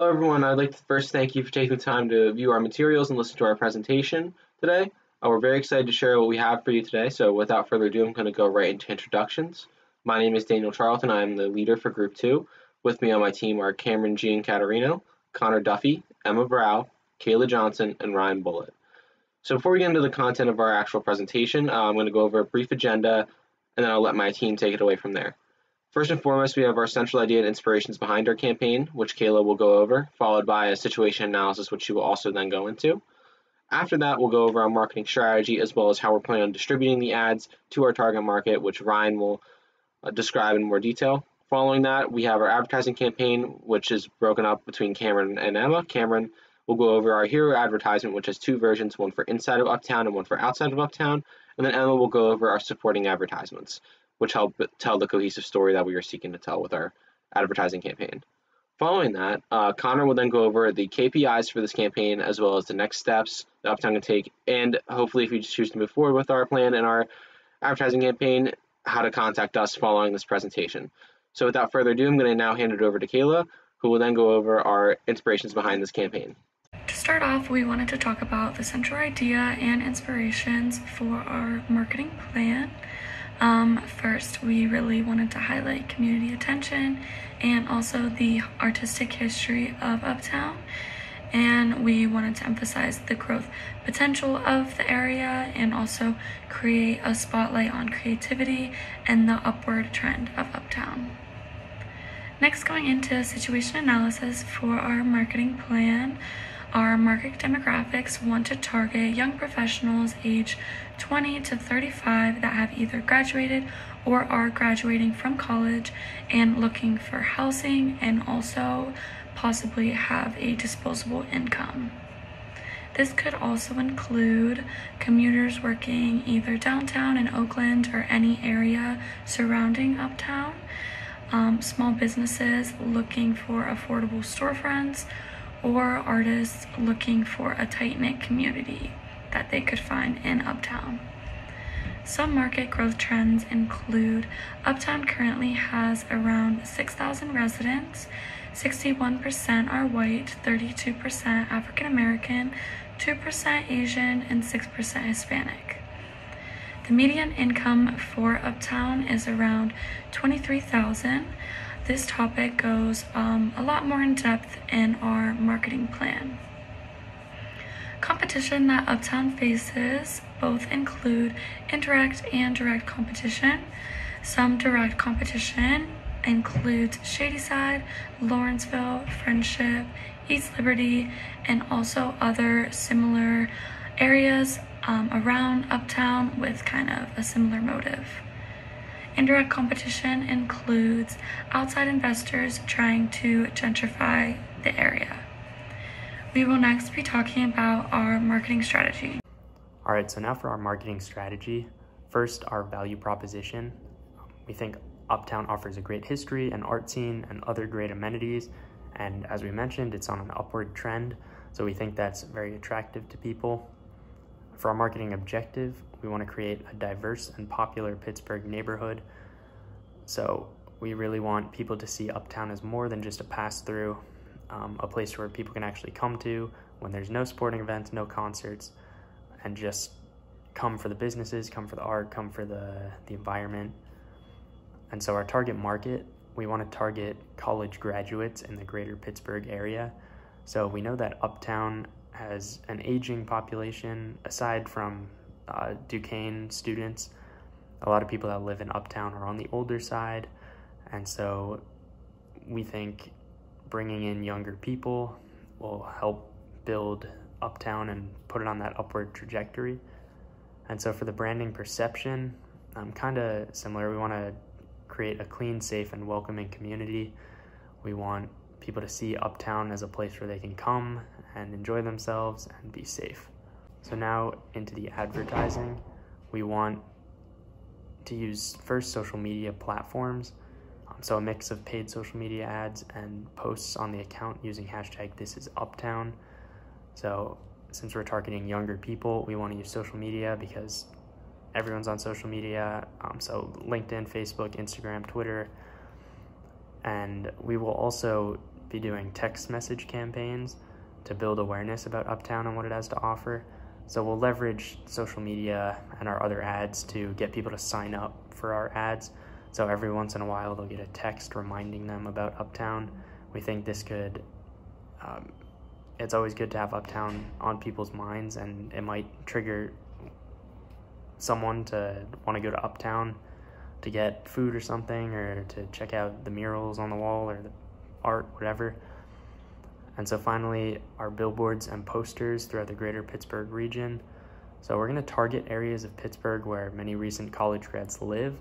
Hello everyone, I'd like to first thank you for taking the time to view our materials and listen to our presentation today. Uh, we're very excited to share what we have for you today, so without further ado, I'm going to go right into introductions. My name is Daniel Charlton, I'm the leader for Group 2. With me on my team are Cameron Jean Caterino, Connor Duffy, Emma Brow, Kayla Johnson, and Ryan Bullitt. So before we get into the content of our actual presentation, uh, I'm going to go over a brief agenda, and then I'll let my team take it away from there. First and foremost, we have our central idea and inspirations behind our campaign, which Kayla will go over, followed by a situation analysis, which she will also then go into. After that, we'll go over our marketing strategy as well as how we're planning on distributing the ads to our target market, which Ryan will uh, describe in more detail. Following that, we have our advertising campaign, which is broken up between Cameron and Emma. Cameron will go over our hero advertisement, which has two versions, one for inside of Uptown and one for outside of Uptown. And then Emma will go over our supporting advertisements which help tell the cohesive story that we are seeking to tell with our advertising campaign. Following that, uh, Connor will then go over the KPIs for this campaign as well as the next steps that Uptown can take, and hopefully, if we choose to move forward with our plan and our advertising campaign, how to contact us following this presentation. So, without further ado, I'm going to now hand it over to Kayla, who will then go over our inspirations behind this campaign. To start off, we wanted to talk about the central idea and inspirations for our marketing plan. Um, first, we really wanted to highlight community attention and also the artistic history of Uptown. And we wanted to emphasize the growth potential of the area and also create a spotlight on creativity and the upward trend of Uptown. Next, going into situation analysis for our marketing plan, our market demographics want to target young professionals age 20 to 35 that have either graduated or are graduating from college and looking for housing and also possibly have a disposable income. This could also include commuters working either downtown in Oakland or any area surrounding Uptown, um, small businesses looking for affordable storefronts, or artists looking for a tight knit community that they could find in Uptown. Some market growth trends include Uptown currently has around 6,000 residents, 61% are white, 32% African American, 2% Asian, and 6% Hispanic. The median income for Uptown is around 23,000. This topic goes um, a lot more in depth in our marketing plan. Competition that Uptown faces both include indirect and direct competition. Some direct competition includes Shadyside, Lawrenceville, Friendship, East Liberty, and also other similar areas um, around Uptown with kind of a similar motive. Indirect competition includes outside investors trying to gentrify the area. We will next be talking about our marketing strategy. All right, so now for our marketing strategy. First, our value proposition. We think Uptown offers a great history and art scene and other great amenities. And as we mentioned, it's on an upward trend. So we think that's very attractive to people. For our marketing objective, we want to create a diverse and popular Pittsburgh neighborhood. So we really want people to see Uptown as more than just a pass through um, a place where people can actually come to when there's no sporting events, no concerts, and just come for the businesses, come for the art, come for the, the environment. And so our target market, we want to target college graduates in the greater Pittsburgh area. So we know that Uptown has an aging population aside from uh, Duquesne students. A lot of people that live in Uptown are on the older side. And so we think bringing in younger people will help build Uptown and put it on that upward trajectory. And so for the branding perception, um, kind of similar. We want to create a clean, safe, and welcoming community. We want people to see Uptown as a place where they can come and enjoy themselves and be safe. So now into the advertising, we want to use first social media platforms so a mix of paid social media ads and posts on the account using hashtag this is uptown. So since we're targeting younger people, we want to use social media because everyone's on social media. Um, so LinkedIn, Facebook, Instagram, Twitter. And we will also be doing text message campaigns to build awareness about Uptown and what it has to offer. So we'll leverage social media and our other ads to get people to sign up for our ads. So every once in a while they'll get a text reminding them about Uptown. We think this could, um, it's always good to have Uptown on people's minds and it might trigger someone to want to go to Uptown to get food or something or to check out the murals on the wall or the art, whatever. And so finally, our billboards and posters throughout the greater Pittsburgh region. So we're going to target areas of Pittsburgh where many recent college grads live.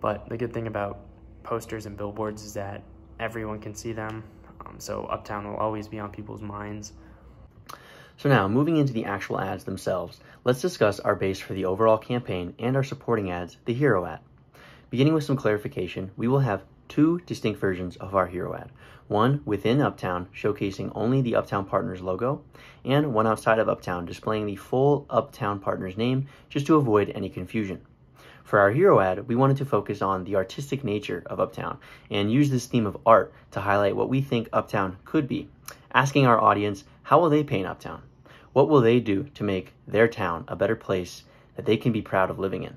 But the good thing about posters and billboards is that everyone can see them. Um, so Uptown will always be on people's minds. So now, moving into the actual ads themselves, let's discuss our base for the overall campaign and our supporting ads, the Hero ad. Beginning with some clarification, we will have two distinct versions of our hero ad. One within Uptown, showcasing only the Uptown Partners logo, and one outside of Uptown, displaying the full Uptown Partners name just to avoid any confusion. For our hero ad, we wanted to focus on the artistic nature of Uptown and use this theme of art to highlight what we think Uptown could be, asking our audience, how will they paint Uptown? What will they do to make their town a better place that they can be proud of living in?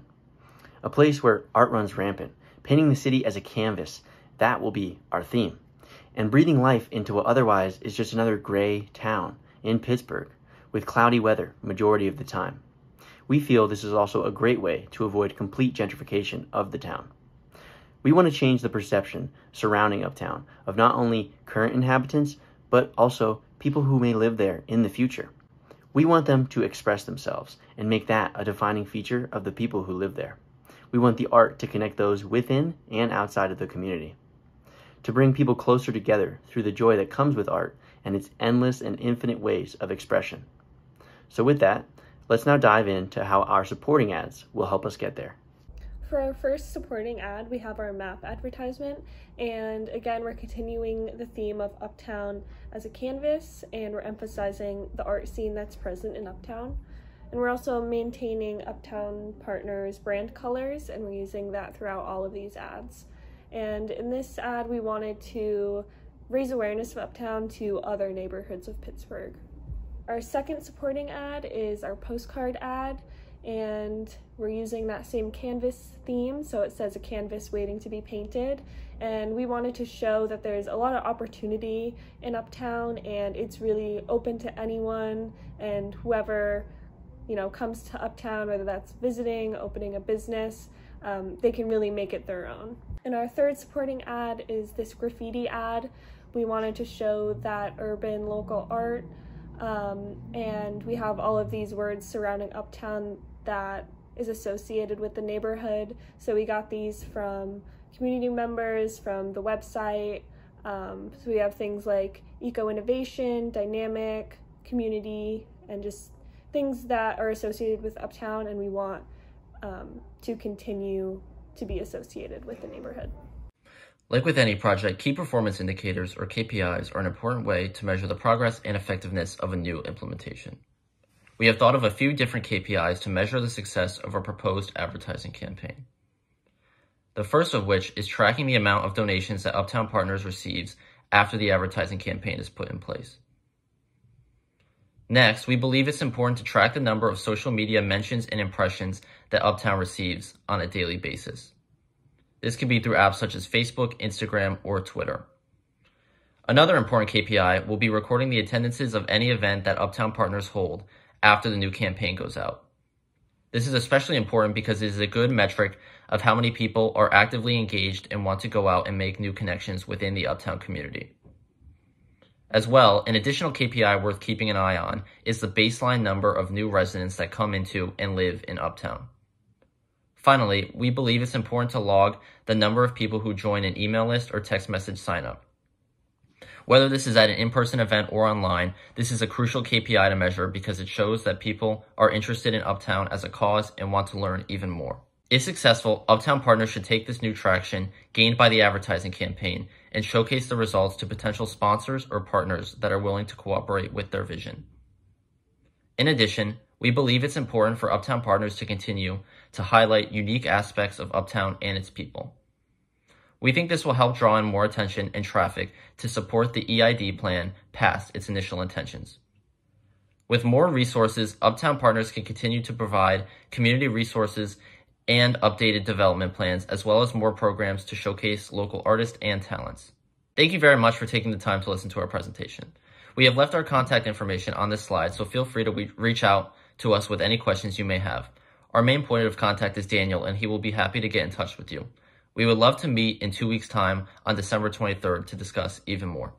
A place where art runs rampant, painting the city as a canvas. That will be our theme. And breathing life into what otherwise is just another gray town in Pittsburgh with cloudy weather majority of the time. We feel this is also a great way to avoid complete gentrification of the town. We want to change the perception surrounding Uptown of not only current inhabitants, but also people who may live there in the future. We want them to express themselves and make that a defining feature of the people who live there. We want the art to connect those within and outside of the community, to bring people closer together through the joy that comes with art and its endless and infinite ways of expression. So, with that, let's now dive into how our supporting ads will help us get there. For our first supporting ad, we have our map advertisement, and again, we're continuing the theme of Uptown as a canvas, and we're emphasizing the art scene that's present in Uptown. And we're also maintaining Uptown Partners brand colors, and we're using that throughout all of these ads. And in this ad, we wanted to raise awareness of Uptown to other neighborhoods of Pittsburgh. Our second supporting ad is our postcard ad, and we're using that same canvas theme, so it says a canvas waiting to be painted. And we wanted to show that there's a lot of opportunity in Uptown, and it's really open to anyone and whoever you know, comes to Uptown, whether that's visiting, opening a business, um, they can really make it their own. And our third supporting ad is this graffiti ad. We wanted to show that urban local art, um, and we have all of these words surrounding Uptown that is associated with the neighborhood. So we got these from community members, from the website. Um, so we have things like eco innovation, dynamic, community, and just things that are associated with Uptown, and we want um, to continue to be associated with the neighborhood. Like with any project, key performance indicators or KPIs are an important way to measure the progress and effectiveness of a new implementation. We have thought of a few different KPIs to measure the success of our proposed advertising campaign. The first of which is tracking the amount of donations that Uptown Partners receives after the advertising campaign is put in place. Next, we believe it's important to track the number of social media mentions and impressions that Uptown receives on a daily basis. This can be through apps such as Facebook, Instagram, or Twitter. Another important KPI will be recording the attendances of any event that Uptown partners hold after the new campaign goes out. This is especially important because it is a good metric of how many people are actively engaged and want to go out and make new connections within the Uptown community. As well, an additional KPI worth keeping an eye on is the baseline number of new residents that come into and live in Uptown. Finally, we believe it's important to log the number of people who join an email list or text message signup. Whether this is at an in-person event or online, this is a crucial KPI to measure because it shows that people are interested in Uptown as a cause and want to learn even more. If successful, Uptown Partners should take this new traction gained by the advertising campaign and showcase the results to potential sponsors or partners that are willing to cooperate with their vision. In addition, we believe it's important for Uptown Partners to continue to highlight unique aspects of Uptown and its people. We think this will help draw in more attention and traffic to support the EID plan past its initial intentions. With more resources, Uptown Partners can continue to provide community resources and updated development plans, as well as more programs to showcase local artists and talents. Thank you very much for taking the time to listen to our presentation. We have left our contact information on this slide, so feel free to reach out to us with any questions you may have. Our main point of contact is Daniel, and he will be happy to get in touch with you. We would love to meet in two weeks' time on December 23rd to discuss even more.